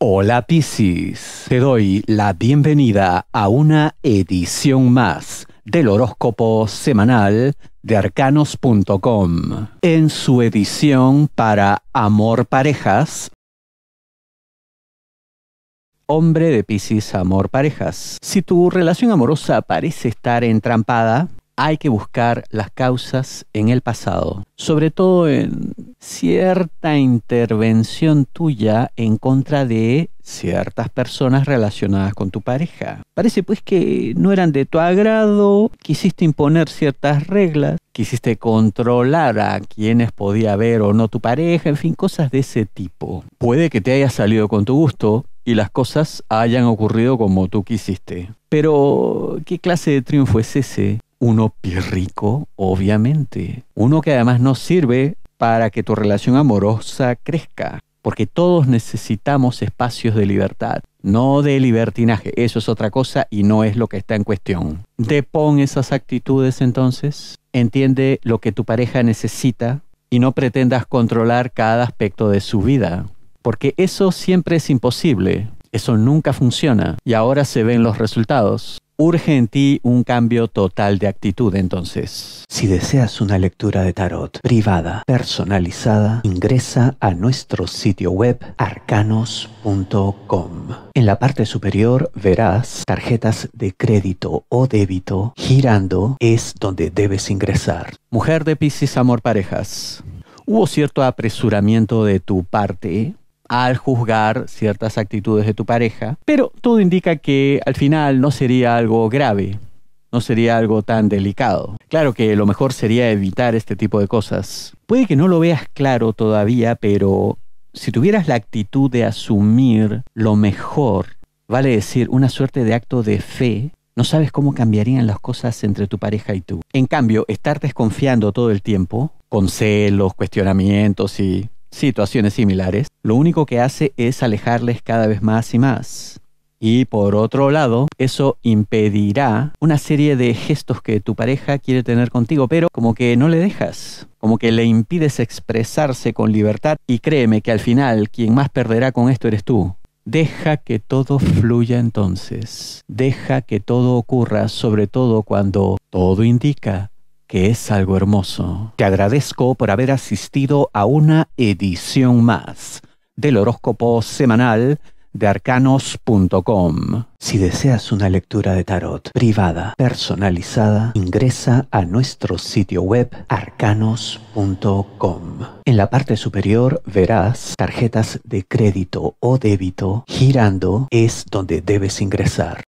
Hola Piscis, te doy la bienvenida a una edición más del horóscopo semanal de arcanos.com. En su edición para Amor Parejas, Hombre de Piscis Amor Parejas. Si tu relación amorosa parece estar entrampada, hay que buscar las causas en el pasado, sobre todo en cierta intervención tuya en contra de ciertas personas relacionadas con tu pareja. Parece pues que no eran de tu agrado, quisiste imponer ciertas reglas, quisiste controlar a quienes podía ver o no tu pareja, en fin, cosas de ese tipo. Puede que te haya salido con tu gusto y las cosas hayan ocurrido como tú quisiste. Pero, ¿qué clase de triunfo es ese? uno pirrico, obviamente. Uno que además no sirve para que tu relación amorosa crezca, porque todos necesitamos espacios de libertad, no de libertinaje. Eso es otra cosa y no es lo que está en cuestión. Depon esas actitudes entonces, entiende lo que tu pareja necesita y no pretendas controlar cada aspecto de su vida, porque eso siempre es imposible. Eso nunca funciona y ahora se ven los resultados. Urge en ti un cambio total de actitud entonces. Si deseas una lectura de tarot privada, personalizada, ingresa a nuestro sitio web arcanos.com. En la parte superior verás tarjetas de crédito o débito. Girando es donde debes ingresar. Mujer de Piscis Amor Parejas. Hubo cierto apresuramiento de tu parte al juzgar ciertas actitudes de tu pareja, pero todo indica que al final no sería algo grave, no sería algo tan delicado. Claro que lo mejor sería evitar este tipo de cosas. Puede que no lo veas claro todavía, pero si tuvieras la actitud de asumir lo mejor, vale decir una suerte de acto de fe, no sabes cómo cambiarían las cosas entre tu pareja y tú. En cambio, estar desconfiando todo el tiempo, con celos, cuestionamientos y situaciones similares, lo único que hace es alejarles cada vez más y más. Y por otro lado, eso impedirá una serie de gestos que tu pareja quiere tener contigo, pero como que no le dejas, como que le impides expresarse con libertad y créeme que al final quien más perderá con esto eres tú. Deja que todo fluya entonces, deja que todo ocurra, sobre todo cuando todo indica que es algo hermoso. Te agradezco por haber asistido a una edición más del horóscopo semanal de arcanos.com. Si deseas una lectura de tarot privada, personalizada, ingresa a nuestro sitio web arcanos.com. En la parte superior verás tarjetas de crédito o débito. Girando es donde debes ingresar.